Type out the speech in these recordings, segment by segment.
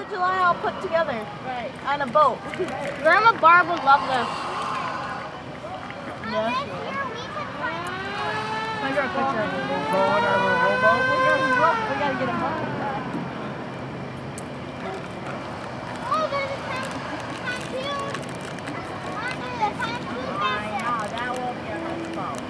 of July all put together. Right. On a boat. Grandma Barb would love this. Yeah. I got a picture. Go on our little rowboat. We gotta, we gotta get a boat. I know, that will be a nice boat.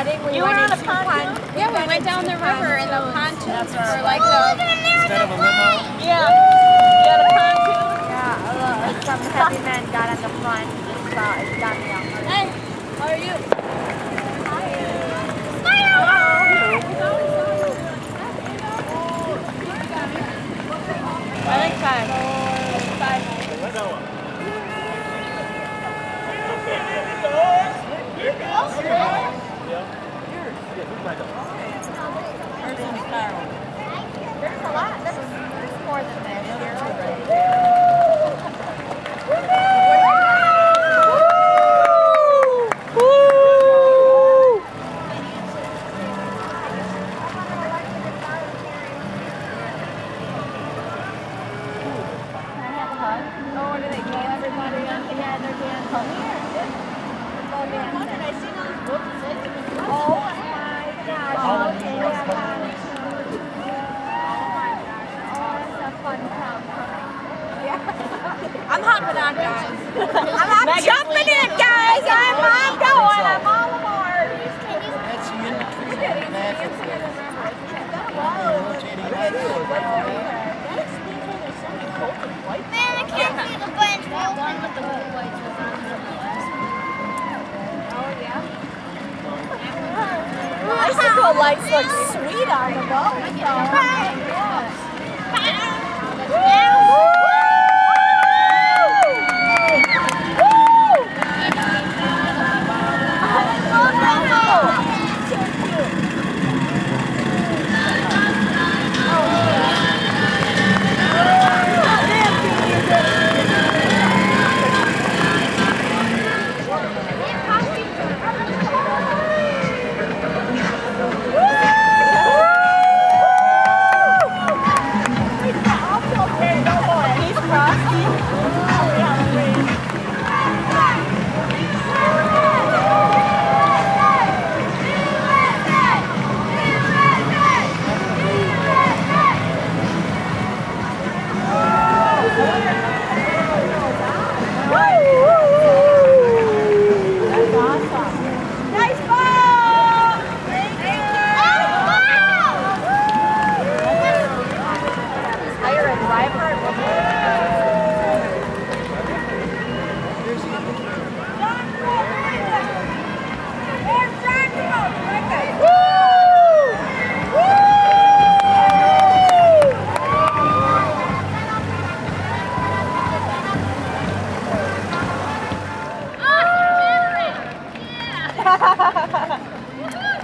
After we You went were on a into pontoon? pon- Yeah, we went down the river and the pontoons were like Oh, the. Instead of a limo. Yeah. Yeah, the pontoon. Yeah, uh, some heavy men got on the front. It's, uh, it's got me on. Hey, how are you? 快的。I'm, I'm jumping in, guys. I'm, I'm going. I'm all aboard. That's you in between. That's Man, I can't believe the buttons were open. with the blue lights was on the Oh, yeah. Icicle lights look sweet on the boat. Hire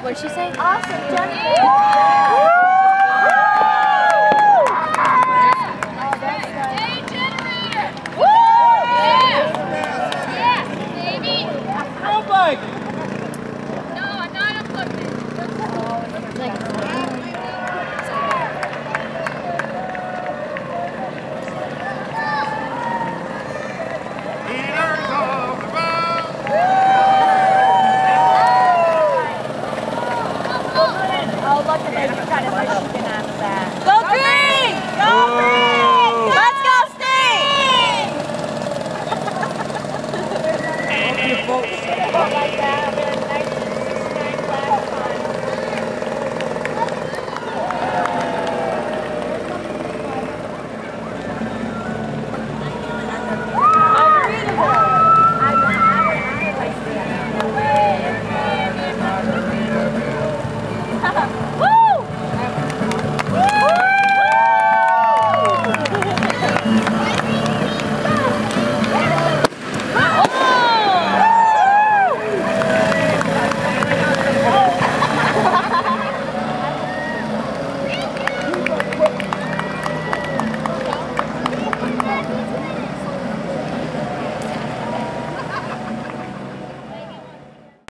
What'd she say? Awesome, Jennifer. Woo! Yeah. Baby.